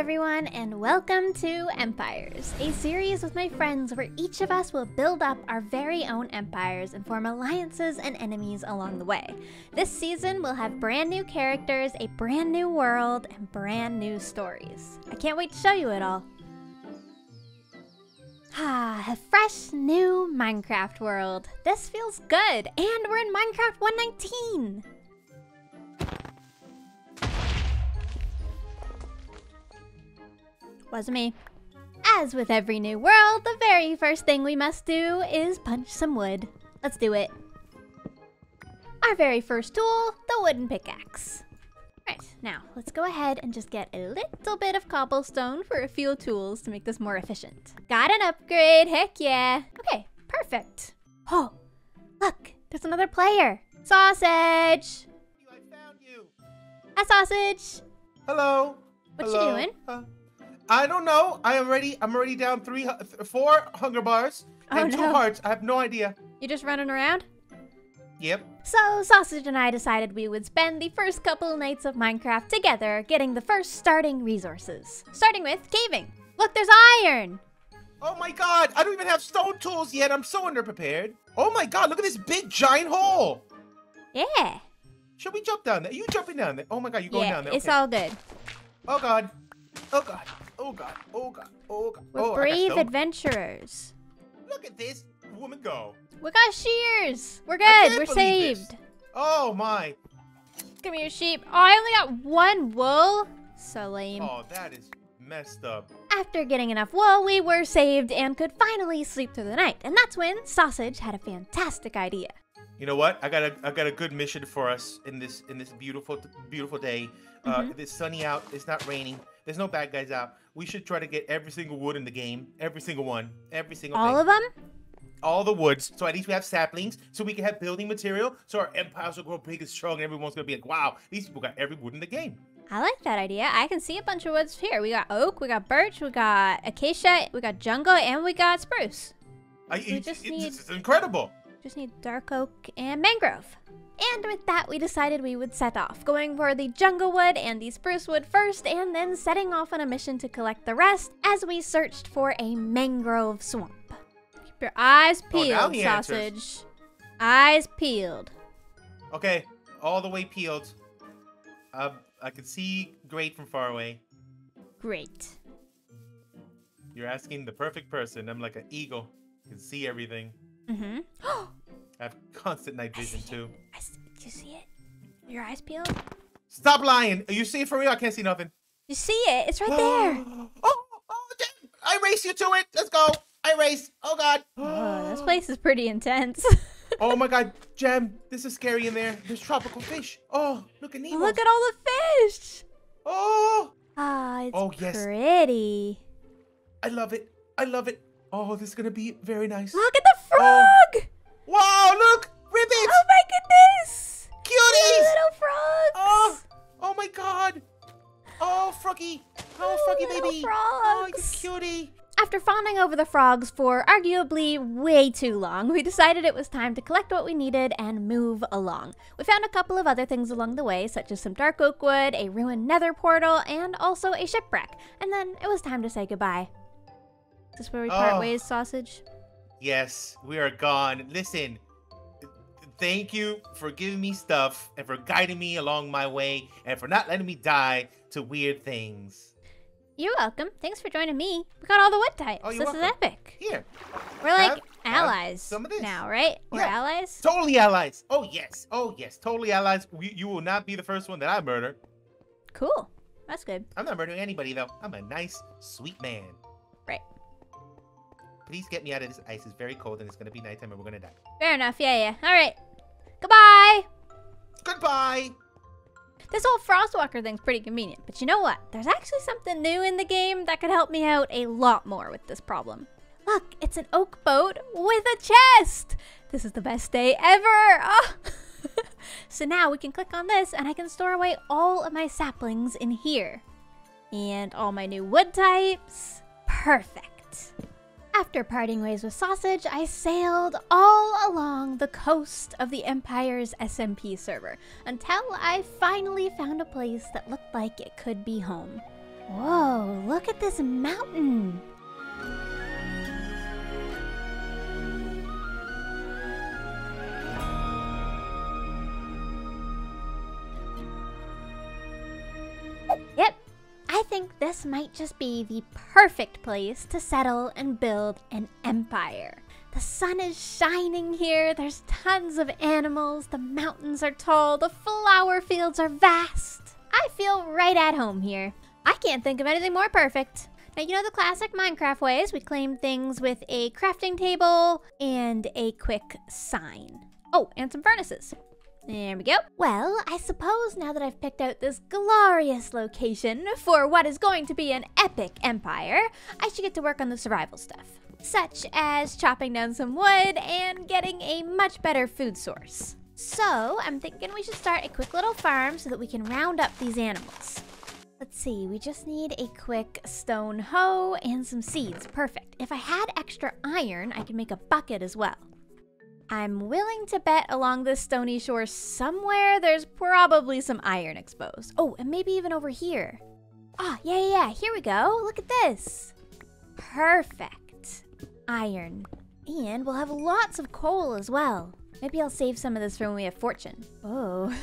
everyone, and welcome to Empires, a series with my friends where each of us will build up our very own empires and form alliances and enemies along the way. This season we'll have brand new characters, a brand new world, and brand new stories. I can't wait to show you it all. Ah, a fresh new Minecraft world. This feels good, and we're in Minecraft 119! Wasn't me. As with every new world, the very first thing we must do is punch some wood. Let's do it. Our very first tool, the wooden pickaxe. Right, now let's go ahead and just get a little bit of cobblestone for a few tools to make this more efficient. Got an upgrade, heck yeah. Okay, perfect. Oh, look, there's another player. Sausage! I found you. Hi, Sausage! Hello. What you doing? Uh, I don't know. I am already. I'm already down three, th- four hunger bars Oh, and two no. hearts. I have no idea. You're just running around? Yep. So, Sausage and I decided we would spend the first couple nights of Minecraft together getting the first starting resources. Starting with caving. Look, there's iron! Oh my God! I don't even have stone tools yet. I'm so underprepared. Oh my God! Look at this big giant hole. Yeah. Should we jump down there? Are you jumping down there? Oh my God! you're going yeah, down there? it's all good. Oh God! Oh God! Oh God! Oh God! Oh God! We're oh, brave adventurers. Look at this woman go. We got shears! We're good, we're believe this. saved. Oh my! Come here, sheep. Oh, I only got one wool. So lame. Oh, that is messed up. After getting enough wool, we were saved and could finally sleep through the night. And that's when Sausage had a fantastic idea. You know what? I got a I got a good mission for us in this in this beautiful beautiful day. Uh, Mhm. It's sunny out. It's not raining. There's no bad guys out. We should try to get every single wood in the game. Every single one. Every single All thing. of them? All the woods. So at least we have saplings. So we can have building material. So our empires will grow big and strong. And everyone's gonna be like, wow, these people got every wood in the game. I like that idea. I can see a bunch of woods here. We got oak, we got birch, we got acacia, we got jungle, and we got spruce. I, We it- just it- need- This is incredible. Just need dark oak and mangrove. And with that, we decided we would set off, going for the jungle wood and the spruce wood first, and then setting off on a mission to collect the rest as we searched for a mangrove swamp. Keep your eyes Oh, peeled, answers. sausage. Eyes peeled. Okay, all the way peeled. Uh, I can see great from far away. Great. You're asking the perfect person. I'm like an eagle. I Can see everything. Mm-hmm. I have constant night vision see it. too. Do you see it? Your eyes peeled? Stop lying. Are you seeing for real? I can't see nothing. You see it? It's right there. oh, oh. I race you to it. Let's go. I race. Oh God. Oh, this place is pretty intense. Oh my God, Gem. This is scary in there. There's tropical fish. Oh, look at Nemo. Look at all the fish. Oh, Ah, it's Oh, yes. pretty. I love it. I love it. Oh, this is gonna be very nice. Look at the oh. frog. Wow, look, ribbits, Oh my goodness! cuties. Little frogs! Oh, oh my God. Oh, Froggy. Oh, oh Froggy little baby. Oh, you cutie. After fawning over the frogs for arguably way too long, we decided it was time to collect what we needed and move along. We found a couple of other things along the way, such as some dark oak wood, a ruined nether portal, and also a shipwreck. And then it was time to say goodbye. Is this where we part Oh. ways, sausage? Yes, we are gone. Listen, thank you for giving me stuff and for guiding me along my way and for not letting me die to weird things. You're welcome. Thanks for joining me. We got all the wood types. Oh, you're this is epic. Here, We're like Have- have allies some of this. now, right? We're allies? totally allies. Oh yes, oh yes, totally allies. We, you will not be the first one that I murder. Cool. That's good. I'm not murdering anybody though. I'm a nice, sweet man. Please get me out of this ice. It's very cold and it's gonna be nighttime and we're gonna die. Fair enough. Yeah, yeah. All right. Goodbye. Goodbye. This whole Frostwalker thing's pretty convenient, but you know what? There's actually something new in the game that could help me out a lot more with this problem. Look, it's an oak boat with a chest! This is the best day ever! Ah! so now we can click on this and I can store away all of my saplings in here. And all my new wood types. Perfect. After parting ways with Sausage, I sailed all along the coast of the Empire's SMP server until I finally found a place that looked like it could be home. Whoa, look at this mountain. I think this might just be the perfect place to settle and build an empire. The sun is shining here, there's tons of animals, the mountains are tall, the flower fields are vast. I feel right at home here. I can't think of anything more perfect. Now, you know the classic Minecraft ways. We claim things with a crafting table and a quick sign. Oh, and some furnaces. There we go. Well, I suppose now that I've picked out this glorious location for what is going to be an epic empire, I should get to work on the survival stuff. Such as chopping down some wood and getting a much better food source. So, I'm thinking we should start a quick little farm so that we can round up these animals. Let's see, we just need a quick stone hoe and some seeds. Perfect. If I had extra iron, I could make a bucket as well. I'm willing to bet along this stony shore somewhere there's probably some iron exposed. Oh, and maybe even over here. Ah, oh, yeah, yeah, yeah, here we go. Look at this. Perfect. Iron. And we'll have lots of coal as well. Maybe I'll save some of this for when we have fortune. Oh,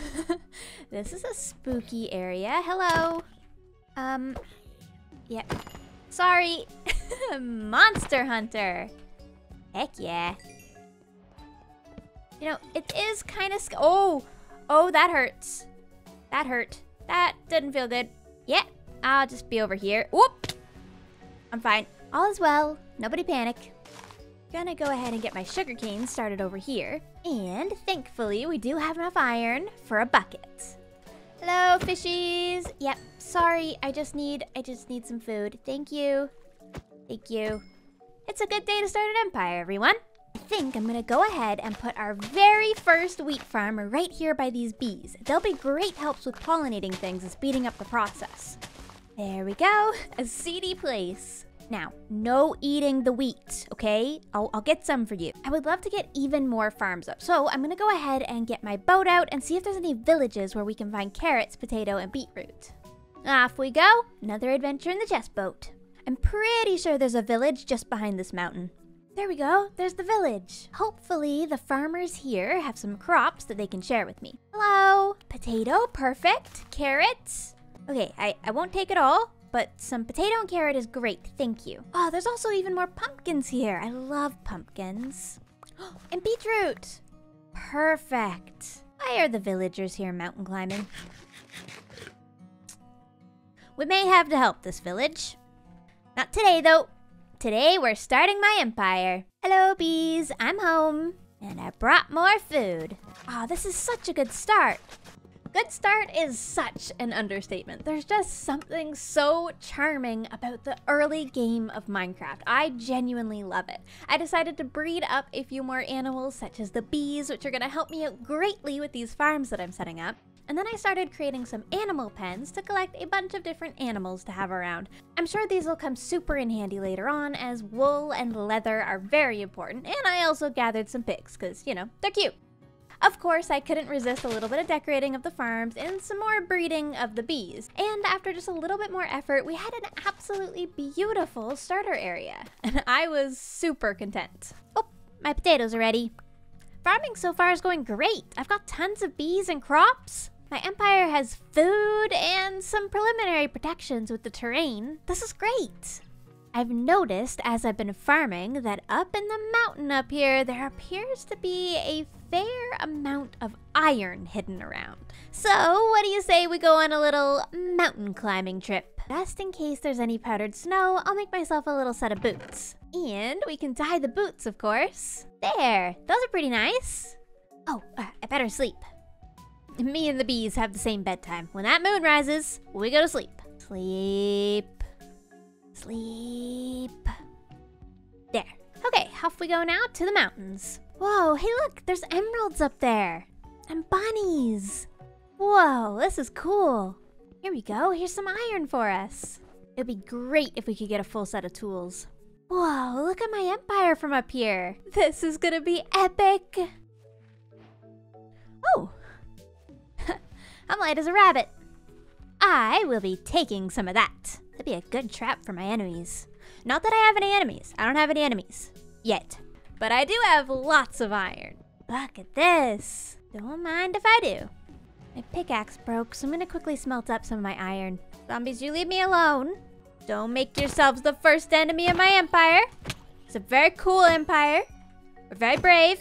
this is a spooky area. Hello. Um, yep. Sorry. Monster Hunter. Heck yeah. You know, it is kind of... Oh! Oh, that hurts. That hurt. That didn't feel good. Yeah, I'll just be over here. Whoop! I'm fine. All is well. Nobody panic. Gonna go ahead and get my sugarcane started over here. And thankfully, we do have enough iron for a bucket. Hello, fishies. Yep, sorry. I just need, I just need some food. Thank you. Thank you. It's a good day to start an empire, everyone. I think I'm gonna go ahead and put our very first wheat farm right here by these bees. They'll be great helps with pollinating things and speeding up the process. There we go, a seedy place. Now, no eating the wheat, okay? I'll, I'll, get some for you. I would love to get even more farms up, so I'm gonna go ahead and get my boat out and see if there's any villages where we can find carrots, potato, and beetroot. Off we go, another adventure in the chest boat. I'm pretty sure there's a village just behind this mountain. There we go, there's the village. Hopefully the farmers here have some crops that they can share with me. Hello, potato, perfect, carrots. Okay, I, I won't take it all, but some potato and carrot is great, thank you. Oh, there's also even more pumpkins here. I love pumpkins. and beetroot! Perfect. Why are the villagers here mountain climbing? We may have to help this village. Not today, though. Today, we're starting my empire. Hello, bees. I'm home. And I brought more food. Oh, this is such a good start. Good start is such an understatement. There's just something so charming about the early game of Minecraft. I genuinely love it. I decided to breed up a few more animals such as the bees, which are going to help me out greatly with these farms that I'm setting up. And then I started creating some animal pens to collect a bunch of different animals to have around. I'm sure these will come super in handy later on as wool and leather are very important. And I also gathered some pigs because, you know, they're cute. Of course, I couldn't resist a little bit of decorating of the farms and some more breeding of the bees. And after just a little bit more effort, we had an absolutely beautiful starter area. And I was super content. Oh, my potatoes are ready. Farming so far is going great. I've got tons of bees and crops. My empire has food and some preliminary protections with the terrain. This is great. I've noticed as I've been farming that up in the mountain up here, there appears to be a fair amount of iron hidden around. So, what do you say we go on a little mountain climbing trip? Just in case there's any powdered snow, I'll make myself a little set of boots. And we can dye the boots, of course. There, those are pretty nice. Oh, uh, I better sleep. Me and the bees have the same bedtime. When that moon rises, we go to sleep. Sleep. Sleep. There. Okay, off we go now to the mountains. Whoa, hey look, there's emeralds up there. And bunnies. Whoa, this is cool. Here we go, here's some iron for us. It'd be great if we could get a full set of tools. Whoa, look at my empire from up here. This is gonna be epic. Oh, I'm light as a rabbit. I will be taking some of that. That'd be a good trap for my enemies. Not that I have any enemies. I don't have any enemies. Yet. But I do have lots of iron. Look at this. Don't mind if I do. My pickaxe broke, so I'm gonna quickly smelt up some of my iron. Zombies, you leave me alone. Don't make yourselves the first enemy of my empire. It's a very cool empire. We're very brave.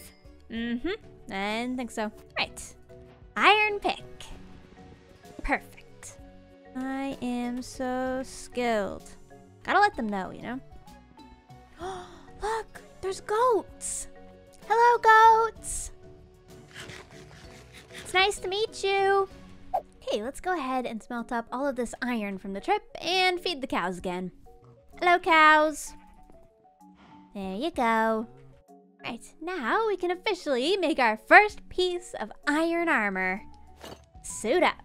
Mm-hmm. I didn't think so. Right. Iron pick. I am so skilled. Gotta let them know, you know? Look, there's goats. Hello, goats. It's nice to meet you. Okay, let's go ahead and smelt up all of this iron from the trip and feed the cows again. Hello, cows. There you go. Right, now we can officially make our first piece of iron armor. Suit up.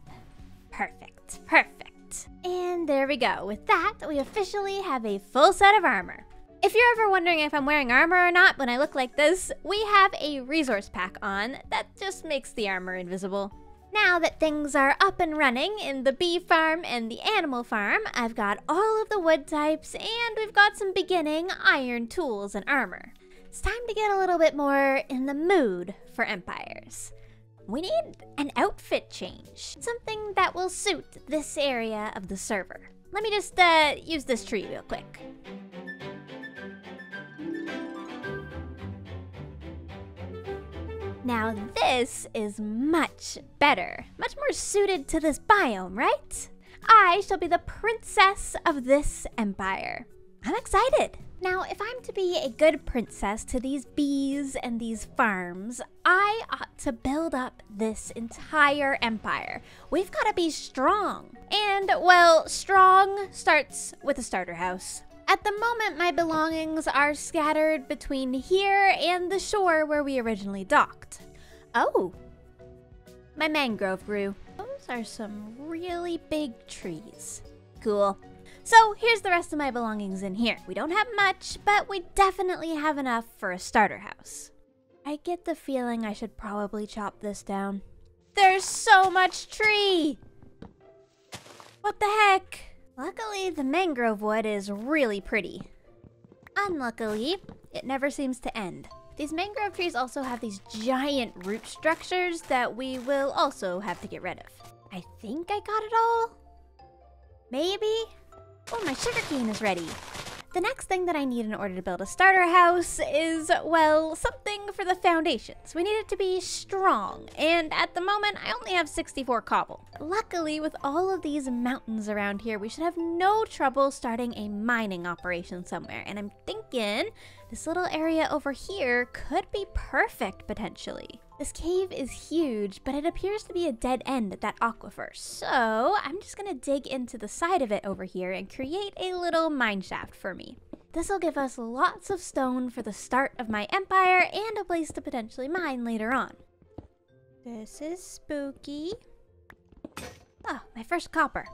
Perfect, perfect. And there we go. With that, we officially have a full set of armor. If you're ever wondering if I'm wearing armor or not when I look like this, we have a resource pack on that just makes the armor invisible. Now that things are up and running in the bee farm and the animal farm, I've got all of the wood types and we've got some beginning iron tools and armor. It's time to get a little bit more in the mood for empires. We need an outfit change, something that will suit this area of the server. Let me just uh, use this tree real quick. Now this is much better, much more suited to this biome, right? I shall be the princess of this empire. I'm excited. Now, if I'm to be a good princess to these bees and these farms, I ought to build up this entire empire. We've got to be strong. And, well, strong starts with a starter house. At the moment, my belongings are scattered between here and the shore where we originally docked. Oh, my mangrove grew. Those are some really big trees. Cool. So here's the rest of my belongings in here. We don't have much, but we definitely have enough for a starter house. I get the feeling I should probably chop this down. There's so much tree! What the heck? Luckily, the mangrove wood is really pretty. Unluckily, it never seems to end. These mangrove trees also have these giant root structures that we will also have to get rid of. I think I got it all? Maybe? Oh, my sugarcane is ready. The next thing that I need in order to build a starter house is, well, something for the foundations. We need it to be strong, and at the moment, I only have 64 cobble. Luckily, with all of these mountains around here, we should have no trouble starting a mining operation somewhere. And I'm thinking this little area over here could be perfect, potentially. This cave is huge, but it appears to be a dead end at that aquifer. So I'm just gonna dig into the side of it over here and create a little mine shaft for me. This will give us lots of stone for the start of my empire and a place to potentially mine later on. This is spooky. Oh, my first copper.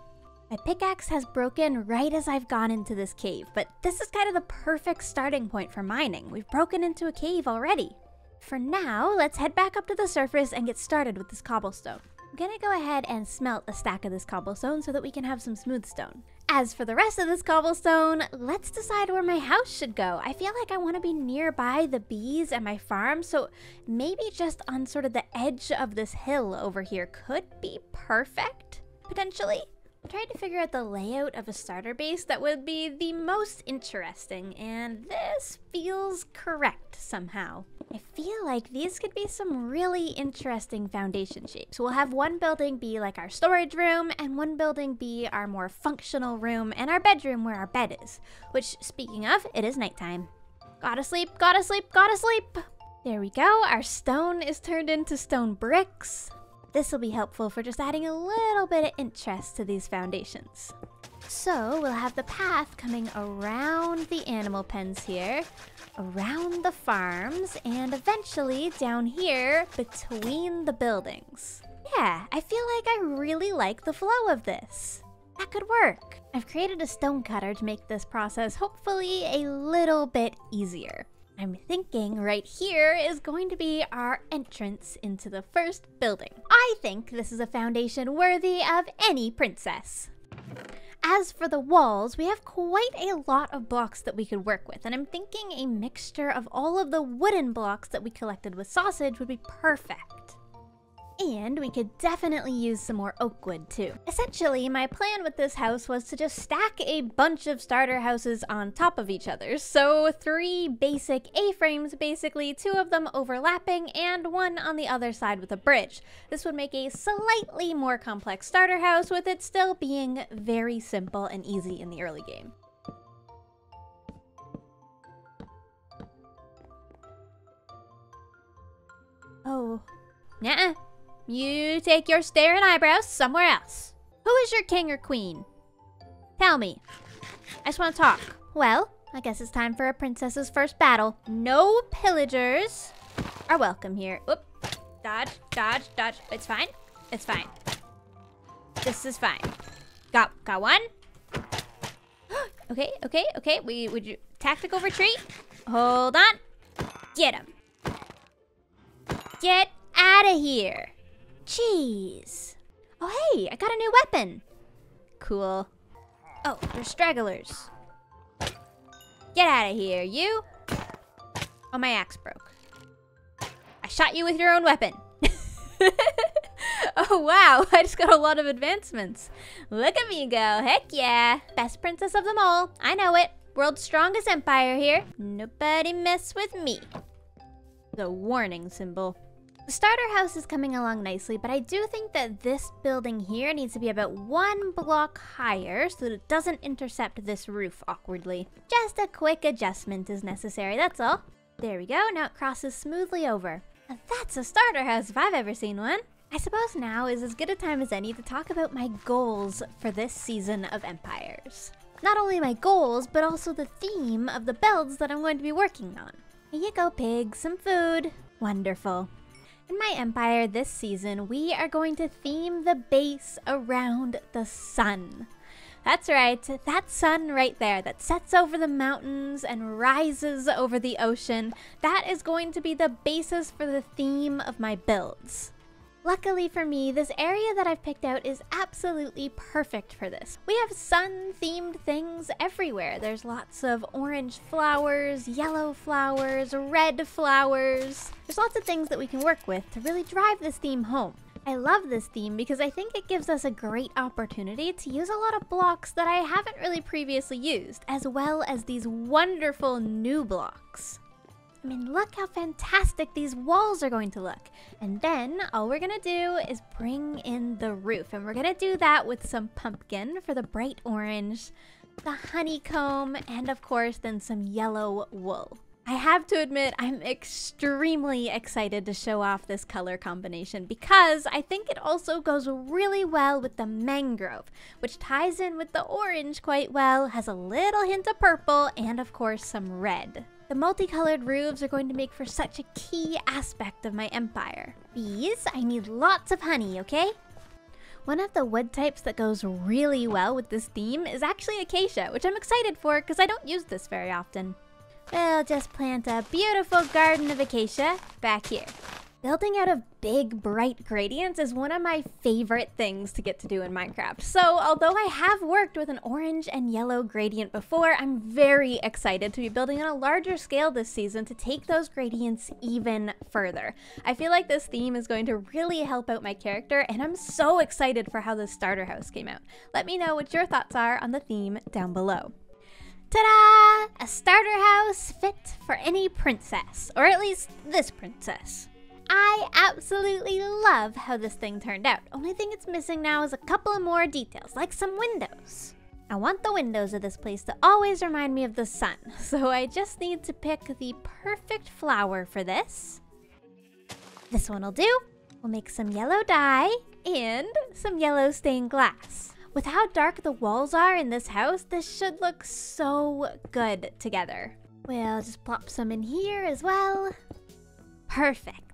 My pickaxe has broken right as I've gone into this cave, but this is kind of the perfect starting point for mining. We've broken into a cave already. For now, let's head back up to the surface and get started with this cobblestone. I'm gonna go ahead and smelt a stack of this cobblestone so that we can have some smooth stone. As for the rest of this cobblestone, let's decide where my house should go. I feel like I want to be nearby the bees and my farm, so maybe just on sort of the edge of this hill over here could be perfect, potentially. I tried to figure out the layout of a starter base that would be the most interesting, and this feels correct somehow. I feel like these could be some really interesting foundation shapes. We'll have one building be like our storage room, and one building be our more functional room, and our bedroom where our bed is. Which, speaking of, it is nighttime. Gotta sleep, gotta sleep, gotta sleep! There we go, our stone is turned into stone bricks. This will be helpful for just adding a little bit of interest to these foundations. So we'll have the path coming around the animal pens here, around the farms, and eventually down here between the buildings. Yeah, I feel like I really like the flow of this. That could work. I've created a stone cutter to make this process hopefully a little bit easier. I'm thinking right here is going to be our entrance into the first building. I think this is a foundation worthy of any princess. As for the walls, we have quite a lot of blocks that we could work with, and I'm thinking a mixture of all of the wooden blocks that we collected with sausage would be perfect. And we could definitely use some more oak wood too. Essentially, my plan with this house was to just stack a bunch of starter houses on top of each other. So three basic A-frames basically, two of them overlapping and one on the other side with a bridge. This would make a slightly more complex starter house with it still being very simple and easy in the early game. Oh, nah. You take your staring eyebrows somewhere else. Who is your king or queen? Tell me. I just want to talk. Well, I guess it's time for a princess's first battle. No pillagers are welcome here. Whoop. Dodge, dodge, dodge. It's fine. It's fine. This is fine. Got got one. okay, okay, okay. We would you tactical retreat. Hold on. Get him. Get out of here. Jeez. Oh, hey, I got a new weapon. Cool. Oh, they're stragglers. Get out of here, you. Oh, my axe broke. I shot you with your own weapon. oh, wow. I just got a lot of advancements. Look at me go. Heck yeah. Best princess of them all. I know it. World's strongest empire here. Nobody mess with me. The warning symbol. The starter house is coming along nicely, but I do think that this building here needs to be about one block higher so that it doesn't intercept this roof awkwardly. Just a quick adjustment is necessary, that's all. There we go, now it crosses smoothly over. Now that's a starter house if I've ever seen one. I suppose now is as good a time as any to talk about my goals for this season of Empires. Not only my goals, but also the theme of the builds that I'm going to be working on. Here you go, pig, some food. Wonderful. In my empire this season, we are going to theme the base around the sun. That's right, that sun right there that sets over the mountains and rises over the ocean, that is going to be the basis for the theme of my builds. Luckily for me, this area that I've picked out is absolutely perfect for this. We have sun-themed things everywhere. There's lots of orange flowers, yellow flowers, red flowers. There's lots of things that we can work with to really drive this theme home. I love this theme because I think it gives us a great opportunity to use a lot of blocks that I haven't really previously used, as well as these wonderful new blocks. I mean, look how fantastic these walls are going to look. And then all we're gonna do is bring in the roof. And we're gonna do that with some pumpkin for the bright orange, the honeycomb, and of course then some yellow wool. I have to admit, I'm extremely excited to show off this color combination because I think it also goes really well with the mangrove, which ties in with the orange quite well, has a little hint of purple, and of course some red. The multicolored roofs are going to make for such a key aspect of my empire. Bees, I need lots of honey, okay? One of the wood types that goes really well with this theme is actually acacia, which I'm excited for because I don't use this very often. We'll just plant a beautiful garden of acacia back here. Building out of big, bright gradients is one of my favorite things to get to do in Minecraft. So although I have worked with an orange and yellow gradient before, I'm very excited to be building on a larger scale this season to take those gradients even further. I feel like this theme is going to really help out my character, and I'm so excited for how this starter house came out. Let me know what your thoughts are on the theme down below. Ta-da! A starter house fit for any princess, or at least this princess. I absolutely love how this thing turned out. Only thing it's missing now is a couple of more details, like some windows. I want the windows of this place to always remind me of the sun, so I just need to pick the perfect flower for this. This one will do. We'll make some yellow dye and some yellow stained glass. With how dark the walls are in this house, this should look so good together. We'll just plop some in here as well. Perfect.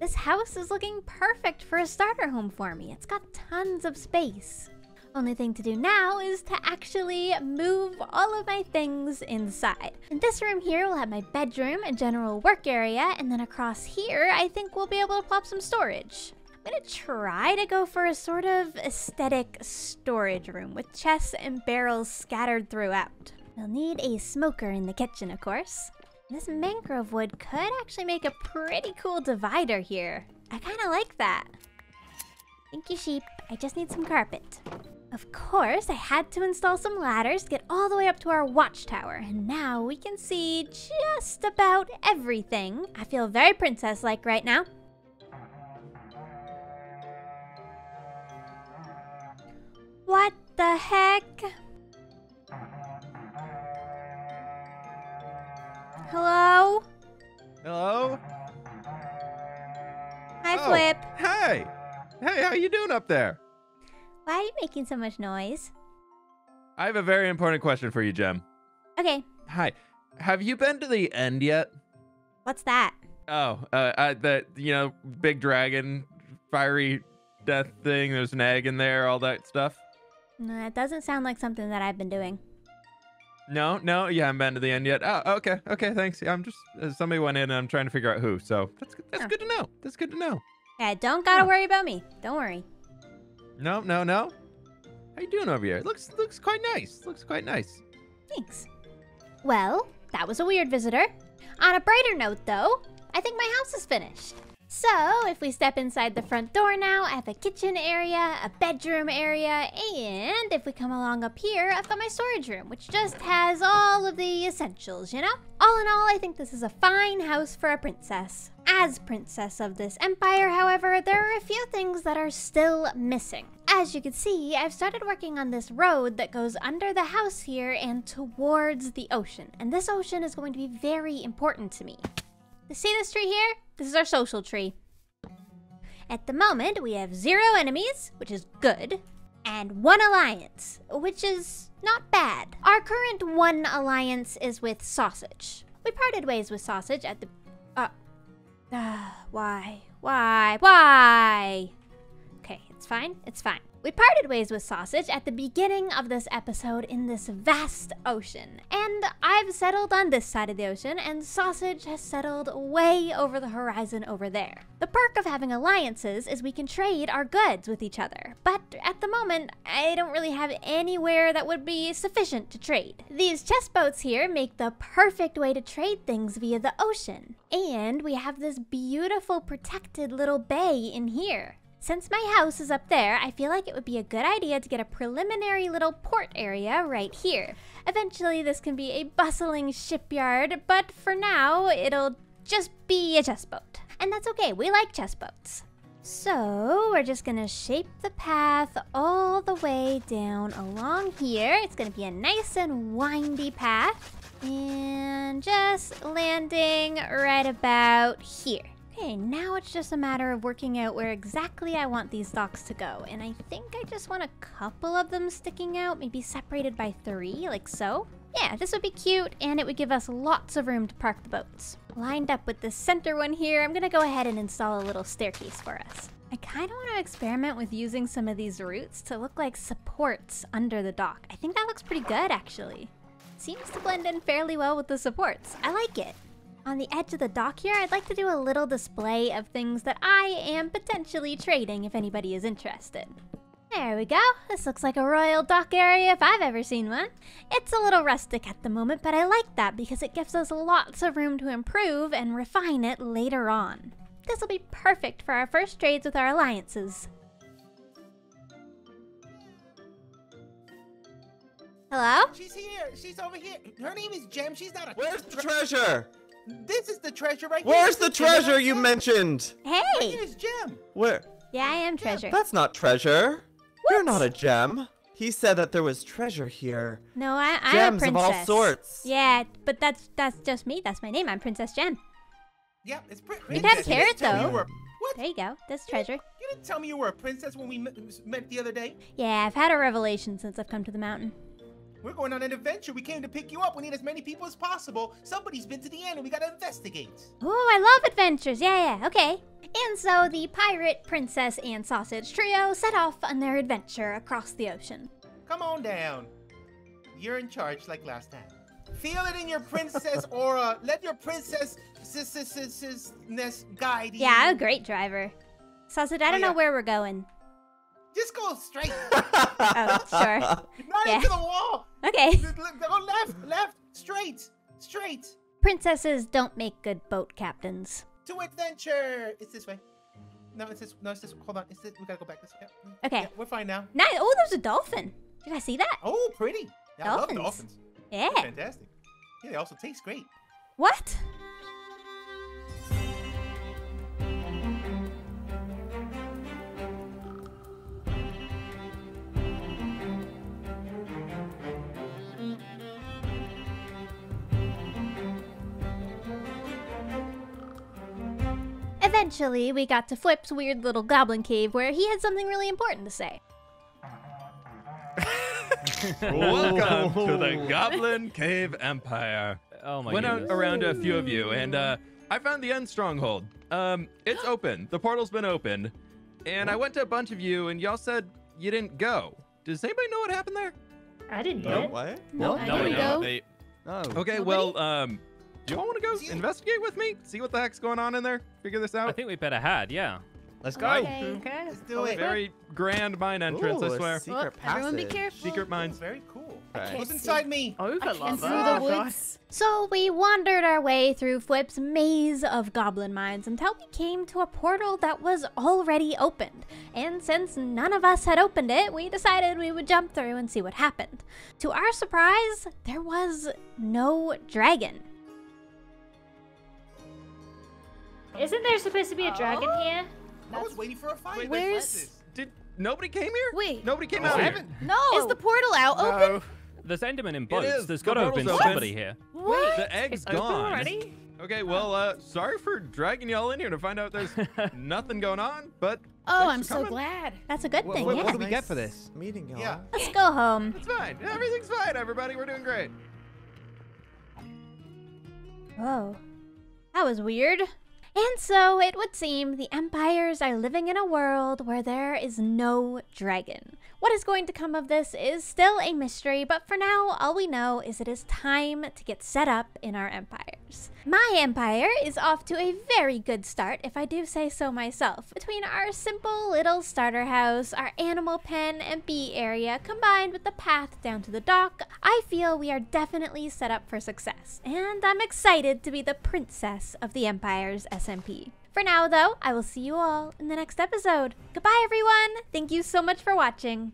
This house is looking perfect for a starter home for me. It's got tons of space. Only thing to do now is to actually move all of my things inside. In this room here, we'll have my bedroom and general work area, and then across here, I think we'll be able to plop some storage. I'm gonna try to go for a sort of aesthetic storage room with chests and barrels scattered throughout. We'll need a smoker in the kitchen, of course. This mangrove wood could actually make a pretty cool divider here. I kind of like that. Thank you, sheep. I just need some carpet. Of course, I had to install some ladders to get all the way up to our watchtower, and now we can see just about everything. I feel very princess-like right now. What the heck? Hello? Hello? Hi, Oh, fWhip. Hey! Hey, how you doing up there? Why are you making so much noise? I have a very important question for you, Gem. Okay, Hi. Have you been to the end yet? what's that? Oh, uh, uh the you know, big dragon, fiery death thing. There's an egg in there, all that stuff. No, it doesn't sound like something that I've been doing. No, no, you haven't been to the end yet. Oh, okay, okay, thanks. I'm just uh, somebody went in, and I'm trying to figure out who. So that's that's Oh. good to know. That's good to know. Yeah, don't gotta worry about me. Don't worry. No, no, no. How you doing over here? Looks looks quite nice. Looks quite nice. Thanks. Well, that was a weird visitor. On a brighter note, though, I think my house is finished. So, if we step inside the front door now, I have a kitchen area, a bedroom area, and if we come along up here, I've got my storage room, which just has all of the essentials, you know? All in all, I think this is a fine house for a princess. As princess of this empire, however, there are a few things that are still missing. As you can see, I've started working on this road that goes under the house here and towards the ocean, and this ocean is going to be very important to me. See this tree here? This is our social tree. At the moment, we have zero enemies, which is good, and one alliance, which is not bad. Our current one alliance is with Sausage. We parted ways with Sausage at the. Uh. ah, why? Why? Why? Okay, it's fine. It's fine. We parted ways with Sausage at the beginning of this episode in this vast ocean. And I've settled on this side of the ocean, and Sausage has settled way over the horizon over there. The perk of having alliances is we can trade our goods with each other. But at the moment, I don't really have anywhere that would be sufficient to trade. These chest boats here make the perfect way to trade things via the ocean. And we have this beautiful protected little bay in here. Since my house is up there, I feel like it would be a good idea to get a preliminary little port area right here. Eventually, this can be a bustling shipyard, but for now, it'll just be a chest boat. And that's okay, we like chest boats. So, we're just gonna shape the path all the way down along here. It's gonna be a nice and windy path. And just landing right about here. Okay, now it's just a matter of working out where exactly I want these docks to go. And I think I just want a couple of them sticking out, maybe separated by three, like so. Yeah, this would be cute, and it would give us lots of room to park the boats. Lined up with the center one here, I'm gonna go ahead and install a little staircase for us. I kind of want to experiment with using some of these roots to look like supports under the dock. I think that looks pretty good, actually. Seems to blend in fairly well with the supports. I like it. On the edge of the dock here, I'd like to do a little display of things that I am potentially trading if anybody is interested. There we go. This looks like a royal dock area if I've ever seen one. It's a little rustic at the moment, but I like that because it gives us lots of room to improve and refine it later on. This will be perfect for our first trades with our alliances. Hello? She's here. She's over here. Her name is Gem. She's not a. Where's the treasure? This is the treasure right here. Where's here. the treasure you mentioned? Here Hey! is Gem. Where? Yeah, I am treasure. That's not treasure. You're not a gem. He said that there was treasure here. No, I, I'm Gems a of all sorts. Yeah, but that's that's just me. That's my name. I'm Princess Gem. Yep, it's pri- You princess. have carrot, didn't though. You were, what? There you go. That's treasure. You didn't tell me you were a princess when we met, met the other day. Yeah, I've had a revelation since I've come to the mountain. We're going on an adventure. We came to pick you up. We need as many people as possible. Somebody's been to the end, and we gotta investigate. Oh, I love adventures. Yeah, yeah, okay. And so the pirate, princess, and sausage trio set off on their adventure across the ocean. Come on down. You're in charge like last time. Feel it in your princess aura. Let your princess ness guide you. Yeah, I'm a great driver. Sausage, I oh, don't know yeah. where we're going. Just go straight. Oh, sure. Not Yeah. into the wall. Okay. Go left, left, straight, straight. Princesses don't make good boat captains. To adventure. It's this way. No, it's this. No, it's this. Hold on. It's this. We gotta go back this way. Yeah. Okay. Yeah, we're fine now. Nice. Oh, there's a dolphin. You guys see that? Oh, pretty. Yeah, I love Dolphins. dolphins. Yeah. They're fantastic. Yeah, they also taste great. What? Eventually, we got to fWhip's weird little goblin cave where he had something really important to say. Welcome to the Goblin Cave Empire. Oh my Went out around a few of you, and uh, I found the end stronghold. Um, it's open. The portal's been opened, and I went to a bunch of you, and y'all said you didn't go. Does anybody know what happened there? I didn't do No, what? No, I No, didn't no, go. they- Oh. Okay, Nobody? well, um, do y'all want to go See you. investigate with me? See what the heck's going on in there? Figure this out. I think we better had, yeah. Let's oh. go. Okay. Okay. Let's do it. Very grand mine entrance, Ooh, I a swear. Secret Oh, everyone be careful. Secret Oh, mines. very cool. Okay. What's see. inside me? I Over can lava. through the woods. So we wandered our way through fWhip's maze of goblin mines until we came to a portal that was already opened. And since none of us had opened it, we decided we would jump through and see what happened. To our surprise, there was no dragon. Isn't there supposed to be a dragon Oh. here? I was waiting for a fight. Where's- Did nobody came here? Wait. Nobody came Oh, out I here. No. Is the portal out open? There's Enderman in It boats. is. There's The got to have been open. somebody here. What? The egg's It's open gone. already? Okay, well, uh, sorry for dragging y'all in here to find out there's nothing going on, but Oh, I'm so glad. That's a good Wha- thing, wha- yeah. what do we get for this? Meeting y'all. Yeah. Let's go home. It's fine. Everything's fine, everybody. We're doing great. Whoa. That was weird. And so it would seem the empires are living in a world where there is no dragon. What is going to come of this is still a mystery, but for now, all we know is it is time to get set up in our empires. My empire is off to a very good start, if I do say so myself. Between our simple little starter house, our animal pen and bee area, combined with the path down to the dock, I feel we are definitely set up for success. And I'm excited to be the princess of the Empire's SMP. For now, though, I will see you all in the next episode. Goodbye, everyone! Thank you so much for watching.